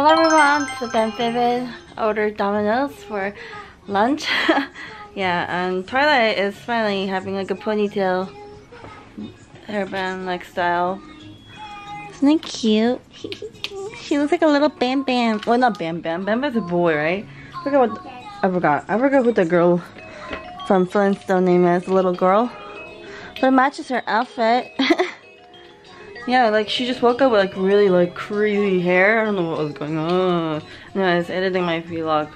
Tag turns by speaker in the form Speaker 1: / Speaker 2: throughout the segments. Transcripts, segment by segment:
Speaker 1: Hello everyone, is Vamp Vivid. Ordered Domino's for lunch. yeah, and Twilight is finally having like a ponytail hairband like style. Isn't it cute? she looks like a little Bam Bam. Well, not Bam Bam. Bam Bam's a boy, right? I forgot what. I forgot. I forgot who the girl from Flintstone name is. The little girl. But it matches her outfit. yeah, like she just woke up with like really like crazy hair. I don't know what was going on. Anyways, editing my vlog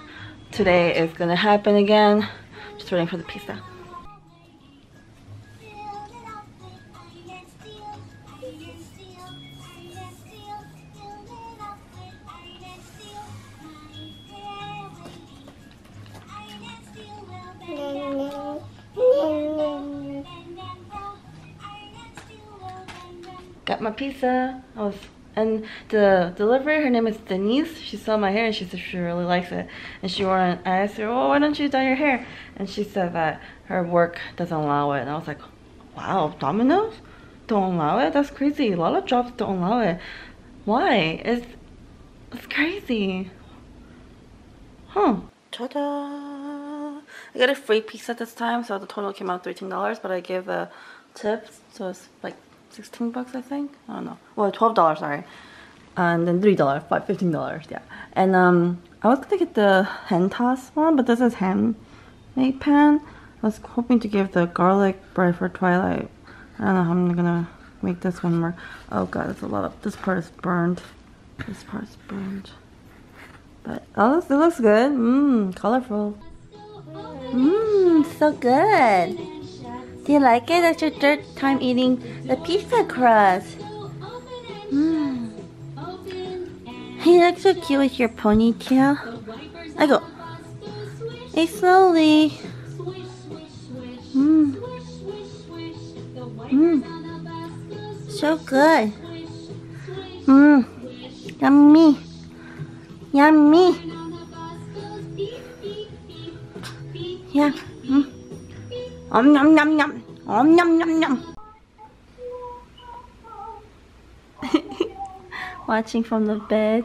Speaker 1: today is gonna happen again. Just waiting for the pizza. Got my pizza. I was and the delivery, her name is Denise. She saw my hair and she said she really likes it. And she wanted, I asked her, well, why don't you dye your hair? And she said that her work doesn't allow it. And I was like, wow, Domino's don't allow it? That's crazy. A lot of jobs don't allow it. Why? It's, it's crazy. Huh. Ta-da! I got a free pizza this time, so the total came out $13, but I gave a tip, so it's like 16 bucks, I think. I don't know. Well, $12, sorry. And then $3, but $15, yeah. And um, I was gonna get the hand toss one, but this is handmade pan. I was hoping to give the garlic bread for Twilight. I don't know how I'm gonna make this one work. Oh god, it's a lot of, this part is burned. This part is burned. But, oh, it looks good. Mmm, colorful. Mmm, so good. Do you like it? That's your third time eating the pizza crust. Mm. You look so cute with your ponytail. I go. Hey, slowly. Mmm. Mmm. So good. Mmm. Yummy. Yummy. Om nom nom nom. Om nom nom nom. Watching from the bed.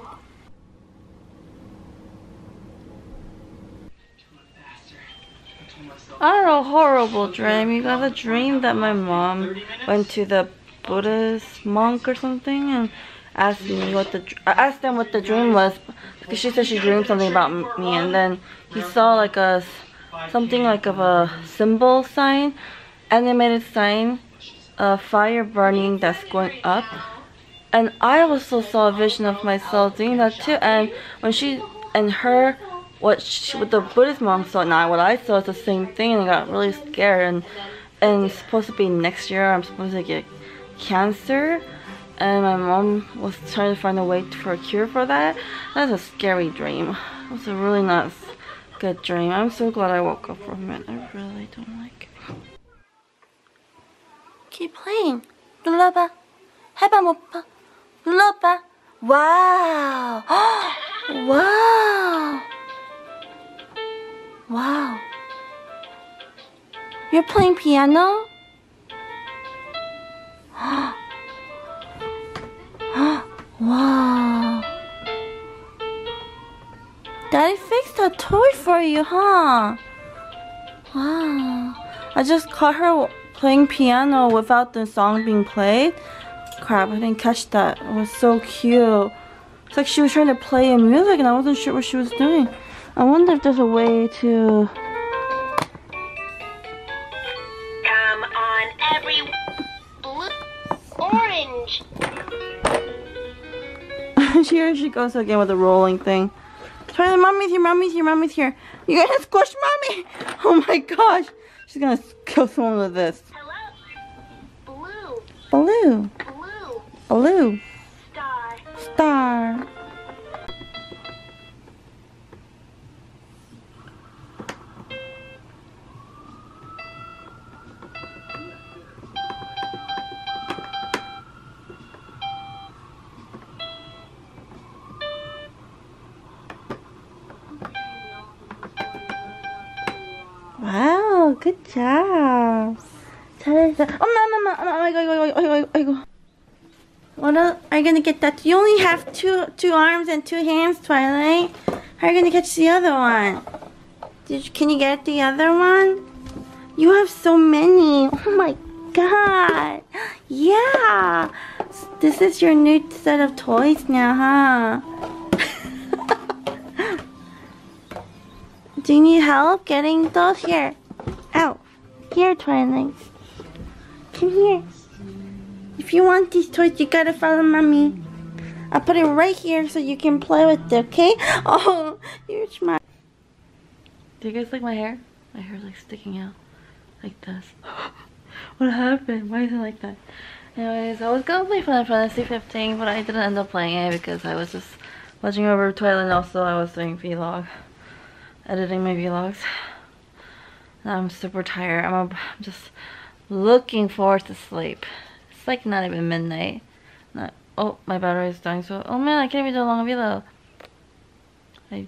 Speaker 1: I had a horrible dream. You got a dream that my mom went to the Buddhist monk or something and asked me what the asked them what the dream was because she said she dreamed something about me and then he saw like a something like of a symbol sign, animated sign, a fire burning that's going up. And I also saw a vision of myself doing that too. And when she and her, what she, what the Buddhist monk saw now, what I saw is the same thing, and I got really scared. And and it's supposed to be next year. I'm supposed to get cancer. And my mom was trying to find a way for a cure for that. That's a scary dream. It was a really not good dream. I'm so glad I woke up from it. I really don't like it. Keep playing. 눌러봐. 해봐 못 봐. 눌러봐. Wow. wow. Wow. You're playing piano? You, huh? Wow. I just caught her playing piano without the song being played. Crap, I didn't catch that. It was so cute. It's like she was trying to play a music and I wasn't sure what she was doing. I wonder if there's a way to...
Speaker 2: Come on, every blue, orange.
Speaker 1: Here she goes again with the rolling thing. Try mommy's here, mommy's here, mommy's here. You're gonna squish mommy! Oh my gosh! She's gonna kill someone with this.
Speaker 2: Hello? Blue.
Speaker 1: Blue.
Speaker 2: Blue.
Speaker 1: Baloo.
Speaker 2: Star.
Speaker 1: Star. good job. 잘했어. 엄마, 엄마, 엄마, 엄마, 아이고, 아이고, 아이고, 아이고, 아이고. What else? are you gonna get that? You only have two two arms and two hands, Twilight. How are you gonna catch the other one? Did you, can you get the other one? You have so many. Oh my god. Yeah. This is your new set of toys now, huh? Do you need help getting those? Here. Here, Twilight. Come here. If you want these toys, you gotta follow mommy. I'll put it right here so you can play with it, okay? Oh, you're smart. Do you guys like my hair? My hair's like sticking out like this. what happened? Why is it like that? Anyways, I was gonna play Final Fantasy 15, but I didn't end up playing it because I was just watching over Twilight and also I was doing vlog. Editing my vlogs. I'm super tired. I'm, I'm just looking forward to sleep. It's like not even midnight. Not, oh, my battery is dying, so, oh man, I can't even do a long video. I,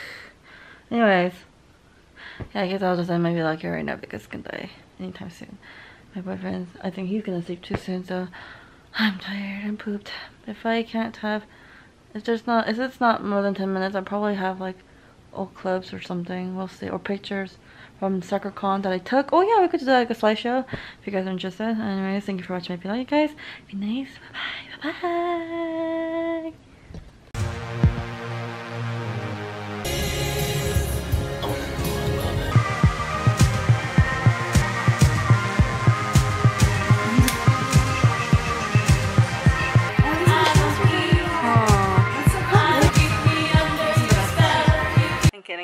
Speaker 1: anyways. Yeah, I guess I'll just end my vlog here right now because it's gonna die anytime soon. My boyfriend, I think he's gonna sleep too soon, so I'm tired and pooped. If I can't have, if there's not, if it's not more than 10 minutes, I'll probably have like old clips or something, we'll see, or pictures from Sakura-Con that I took. Oh yeah, we could do like a slideshow if you guys are interested. Anyways, thank you for watching my video, you guys. Be nice. Bye bye bye.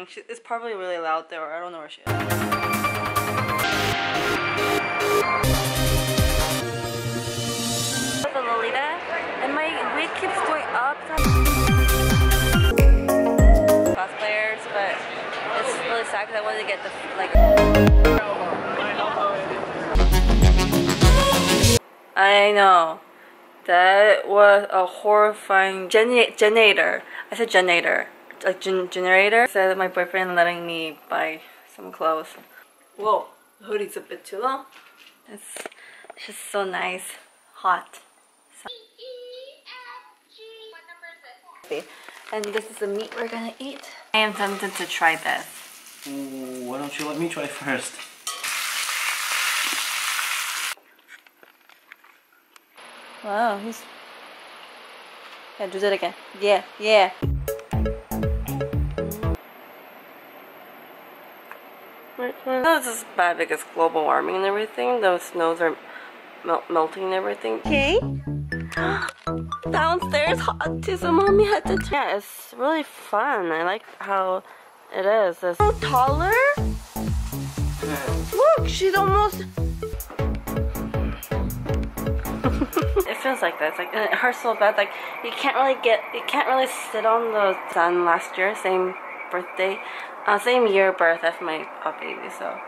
Speaker 1: I'm. She, it's probably really loud there. I don't know where she is. The Lolita, and my weight keeps going up. Cosplayers, but it's really sad because I wanted to get the like. I know. That was a horrifying gene- generator. I said generator. Like gen- generator. Said my boyfriend letting me buy some clothes. Whoa, the hoodie's a bit too long. It's just so nice. Hot. So- and this is the meat we're gonna eat. I am tempted to try this.
Speaker 3: Ooh, why don't you let me try first?
Speaker 1: Wow, he's. Yeah, do that again. Yeah, yeah. No, this is bad because global warming and everything. Those snows are mel- melting and everything. Okay. Downstairs hot too, so mommy had to. Yeah, it's really fun. I like how it is. It's so taller. Look, she's almost. it feels like that. It's like it hurts so bad. Like you can't really get, you can't really sit on the sun last year, same birthday, uh, same year birth as my uh, baby. So